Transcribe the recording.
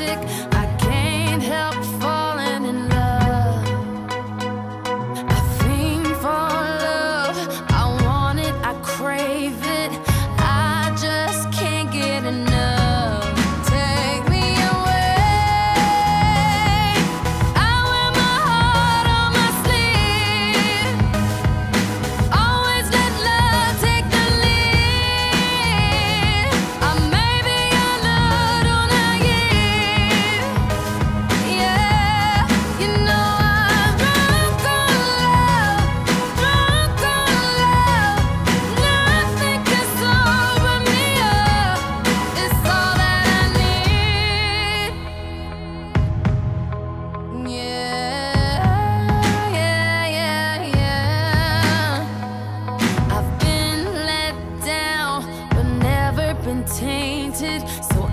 music. untainted. So